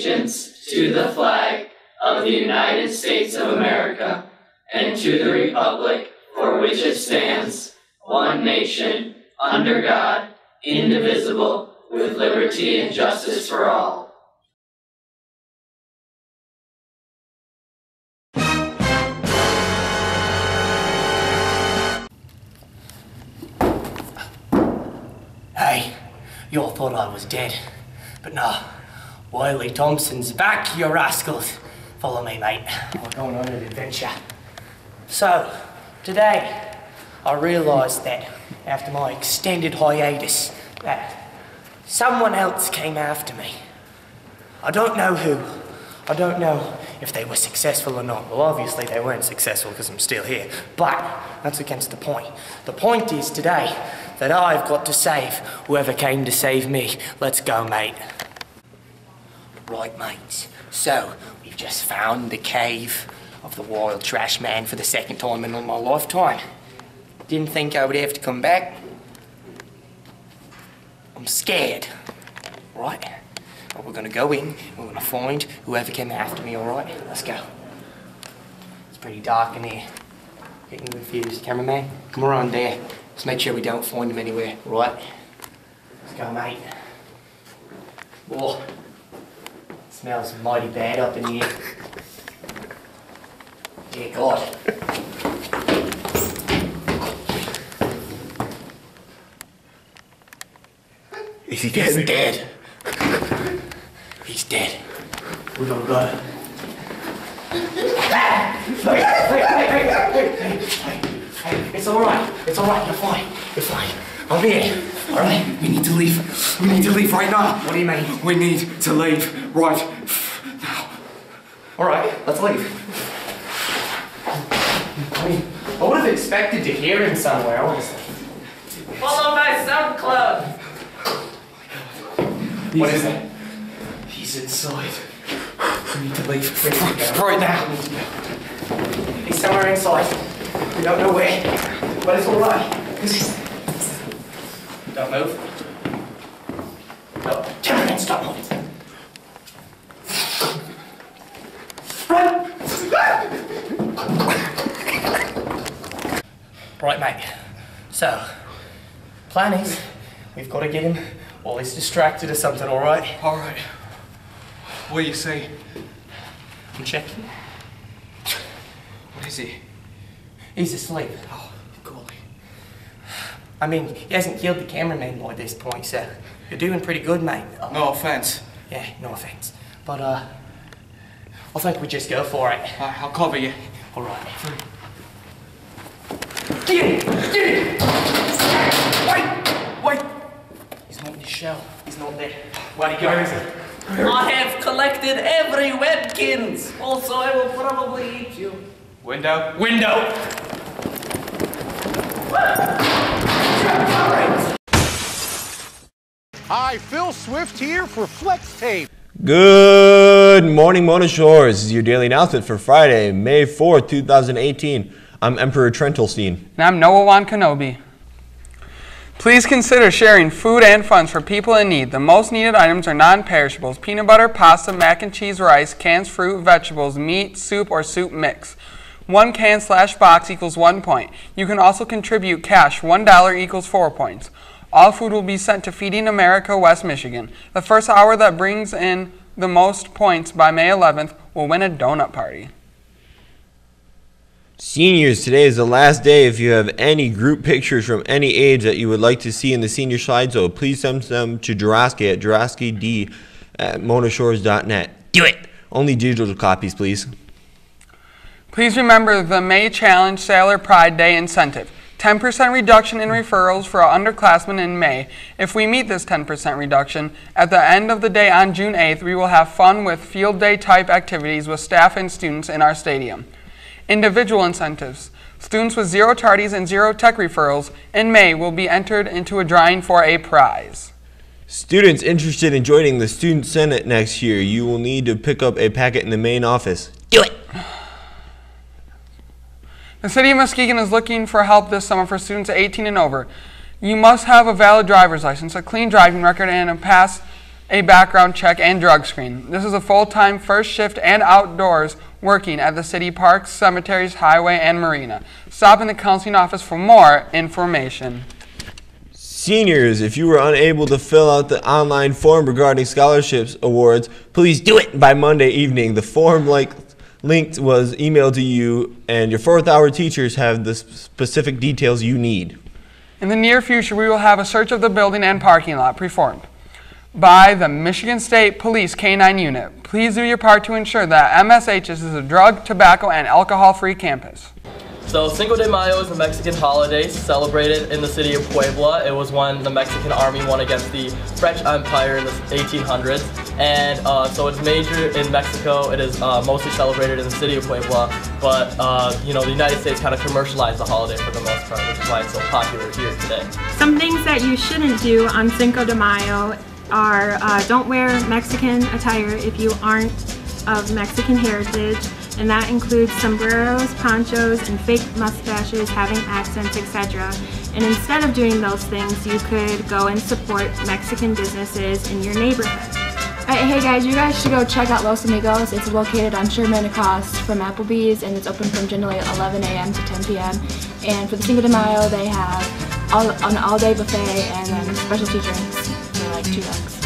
allegiance to the flag of the United States of America and to the republic for which it stands, one nation, under God, indivisible, with liberty and justice for all. Hey, you all thought I was dead. But nah, Wiley Thompson's back, you rascals. Follow me, mate. We're going on an adventure. So, today, I realised that after my extended hiatus, that someone else came after me. I don't know who. I don't know if they were successful or not. Well, obviously they weren't successful because I'm still here. But that's against the point. The point is today that I've got to save whoever came to save me. Let's go, mate. Right, mates. So, we've just found the cave of the wild trash man for the second time in all my lifetime. Didn't think I would have to come back. I'm scared. Right? But we're gonna go in, we're gonna find whoever came after me, alright? Let's go. It's pretty dark in here. Getting confused. Cameraman, come around there. Let's make sure we don't find him anywhere, right? Let's go, mate. Whoa. Smells mighty bad up in here. Dear God. Is he dead? He's dead? dead. He's dead. We gotta go. It's alright. It's alright. You're fine. You're fine. I'm here. Alright? We need to leave. We need to leave right now. What do you mean? We need to leave right now. Alright, let's leave. I mean, I would have expected to hear him somewhere, honestly. Follow my SoundCloud! What is it? He's inside. We need to leave Where's he go? right now. He's somewhere inside. We don't know where, but it's alright. Don't move. No, Cameraman, stop moving. Run! Right, mate. So, plan is, we've got to get him while he's distracted or something, alright? All right. What do you say? I'm checking. What is he? He's asleep. Oh. I mean, he hasn't killed the cameraman by this point, so you're doing pretty good, mate. Uh, No offense. Yeah, no offense. But, uh, I think we just go for it. I- I'll cover you. All right. Get in! Get in! Wait! Wait! He's not in his shell. He's not there. Where'd he go? I have collected every Webkinz! Also, I will probably eat you. Window. Window! Hi, Phil Swift here for Flex Tape. Good morning, Mona Shores. This is your daily announcement for Friday, May 4th, 2018. I'm Emperor Trentelstein. And I'm Noah Wan Kenobi. Please consider sharing food and funds for people in need. The most needed items are non perishables peanut butter, pasta, mac and cheese, rice, cans, fruit, vegetables, meat, soup, or soup mix. One can slash box equals one point. You can also contribute cash. One dollar equals four points. All food will be sent to Feeding America, West Michigan. The first hour that brings in the most points by May 11th will win a donut party. Seniors, today is the last day. If you have any group pictures from any age that you would like to see in the senior slideshow, please send them to Juraski at juraskid at monashores.net. Do it! Only digital copies, please. Please remember the May Challenge Sailor Pride Day incentive. 10% reduction in referrals for our underclassmen in May. If we meet this 10% reduction, at the end of the day on June 8th, we will have fun with field day type activities with staff and students in our stadium. Individual incentives. Students with zero tardies and zero tech referrals in May will be entered into a drawing for a prize. Students interested in joining the Student Senate next year, you will need to pick up a packet in the main office. Do it! The City of Muskegon is looking for help this summer for students 18 and over. You must have a valid driver's license, a clean driving record, and a pass a background check, and drug screen. This is a full-time first shift and outdoors working at the city parks, cemeteries, highway, and marina. Stop in the counseling office for more information. Seniors, if you were unable to fill out the online form regarding scholarships awards, please do it by Monday evening. The form like linked was emailed to you, and your fourth hour teachers have the specific details you need. In the near future, we will have a search of the building and parking lot performed by the Michigan State Police K-9 unit. Please do your part to ensure that MSHS is a drug, tobacco, and alcohol-free campus. So Cinco de Mayo is a Mexican holiday celebrated in the city of Puebla. It was when the Mexican army won against the French Empire in the 1800s. And uh, so it's major in Mexico. It is uh, mostly celebrated in the city of Puebla. But, uh, you know, the United States kind of commercialized the holiday for the most part, which is why it's so popular here today. Some things that you shouldn't do on Cinco de Mayo are uh, don't wear Mexican attire if you aren't of Mexican heritage, and that includes sombreros, ponchos, and fake mustaches having accents, etc. And instead of doing those things, you could go and support Mexican businesses in your neighborhood. Alright, hey guys, you guys should go check out Los Amigos. It's located on Sherman across from Applebee's and it's open from generally 11 a.m. to 10 p.m. And for the Cinco de Mayo, they have all, an all-day buffet and then specialty drinks for like two bucks.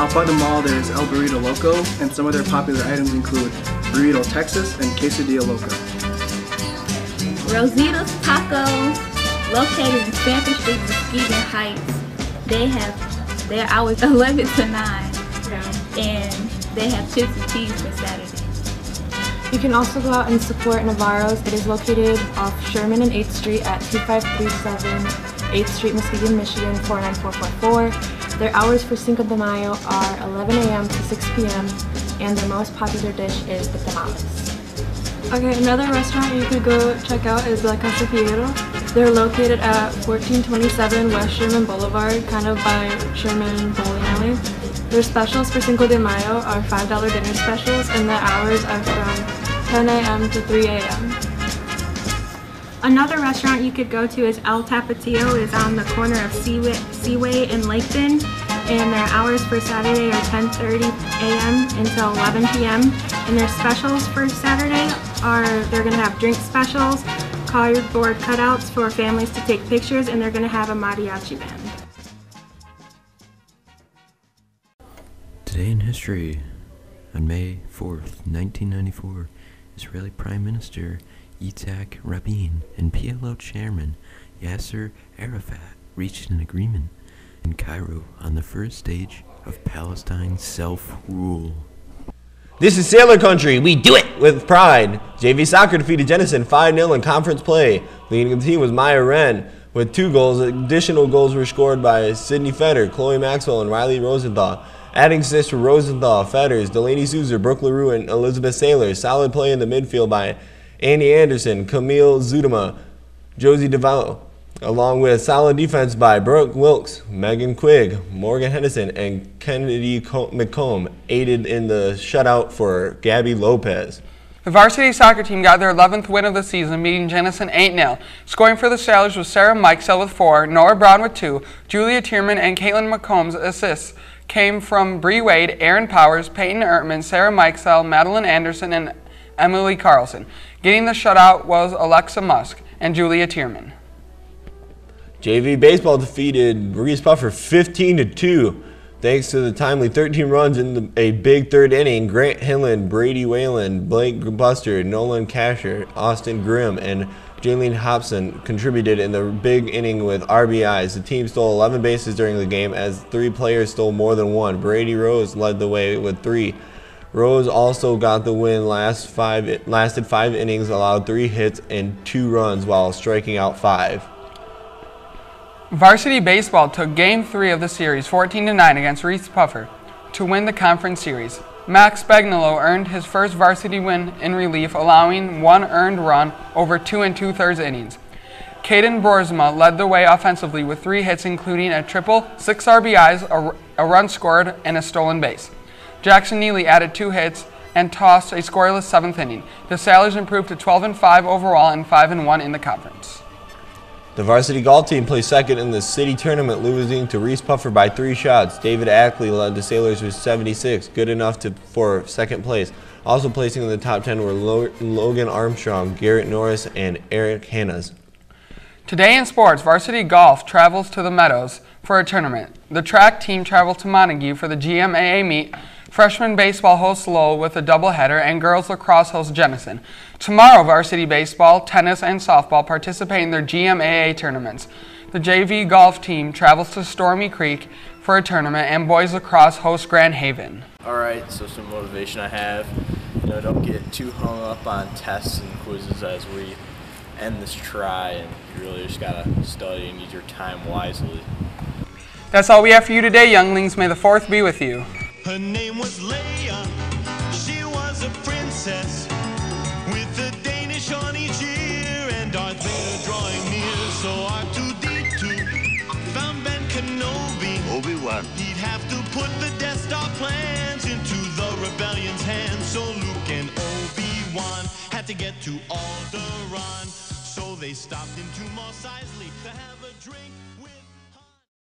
Out by the mall, there's El Burrito Loco, and some of their popular items include Burrito Texas and Quesadilla Loco. Rosita's Tacos, located in Stanford Street, Muskegon Heights. They have their hours 11 to 9, and they have chips and cheese for Saturday. You can also go out and support Navarro's. It is located off Sherman and 8th Street at 2537 8th Street, Muskegon, Michigan 49444. Their hours for Cinco de Mayo are 11 a.m. to 6 p.m. and their most popular dish is the tamales. Okay, another restaurant you could go check out is La Casa Piero. They're located at 1427 West Sherman Boulevard, kind of by Sherman Bowling Alley. Their specials for Cinco de Mayo are $5 dinner specials and the hours are from 10 a.m. to 3 a.m. Another restaurant you could go to is El Tapatio. is on the corner of Seaway, Seaway and Laketon. And their hours for Saturday are 10.30 a.m. until 11 p.m. And their specials for Saturday are they're going to have drink specials, cardboard cutouts for families to take pictures, and they're going to have a mariachi band. Today in history, on May 4th, 1994, Israeli Prime Minister Yitzhak Rabin and PLO Chairman Yasser Arafat reached an agreement in Cairo on the first stage of Palestine's self-rule. This is Sailor Country. We do it with pride. JV Soccer defeated Jenison 5-0 in conference play. Leading the team was Maya Wren with two goals. Additional goals were scored by Sydney Fetter, Chloe Maxwell, and Riley Rosenthal. Adding assists for Rosenthal, Fetters, Delaney Souza, Brooke LaRue, and Elizabeth Saylor. Solid play in the midfield by Andy Anderson, Camille Zudema, Josie DeVallo, along with solid defense by Brooke Wilkes, Megan Quigg, Morgan Henderson, and Kennedy McComb, aided in the shutout for Gabby Lopez. The varsity soccer team got their 11th win of the season, beating Jenison 8-0. Scoring for the Sailors was Sarah Mikesell with four, Nora Brown with two, Julia Tierman and Caitlin McComb's assists came from Bree Wade, Aaron Powers, Peyton Ertman, Sarah Mikesell, Madeline Anderson, and Emily Carlson. Getting the shutout was Alexa Musk and Julia Tierman. JV Baseball defeated Reeths-Puffer 15 to 2. Thanks to the timely 13 runs in the, a big third inning, Grant Hinland, Brady Whalen, Blake Buster, Nolan Casher, Austin Grimm, and Jaylene Hobson contributed in the big inning with RBIs. The team stole 11 bases during the game as three players stole more than one. Brady Rose led the way with three. Rose also got the win last five lasted five innings, allowed three hits and two runs while striking out five. Varsity baseball took game three of the series 14 to 9 against Reeths-Puffer to win the conference series. Max Spagnolo earned his first varsity win in relief, allowing one earned run over two and two thirds innings. Caden Borsma led the way offensively with three hits, including a triple, six RBIs, a, a run scored, and a stolen base. Jackson Neely added two hits and tossed a scoreless seventh inning. The Sailors improved to 12 and 5 overall and 5 and 1 in the conference. The varsity golf team placed second in the city tournament, losing to Reeths-Puffer by three shots. David Ackley led the Sailors with 76, good enough to, for second place. Also placing in the top 10 were Logan Armstrong, Garrett Norris, and Eric Hannas. Today in sports, varsity golf travels to the Meadows for a tournament. The track team travels to Montague for the GMAA meet. Freshman baseball hosts Lowell with a doubleheader, and girls lacrosse hosts Jenison. Tomorrow, varsity baseball, tennis, and softball participate in their GMAA tournaments. The JV golf team travels to Stormy Creek for a tournament, and boys lacrosse hosts Grand Haven. All right, so some motivation I have. You know, don't get too hung up on tests and quizzes as we end this try, and you really just gotta study and use your time wisely. That's all we have for you today, younglings. May the fourth be with you. Her name was Leia. She was a princess with a Danish on each ear and Darth Vader drawing near. So R2D2 found Ben Kenobi. Obi-Wan. He'd have to put the Death Star plans into the rebellion's hands. So Luke and Obi-Wan had to get to Alderaan. So they stopped into Mos Eisley to have a drink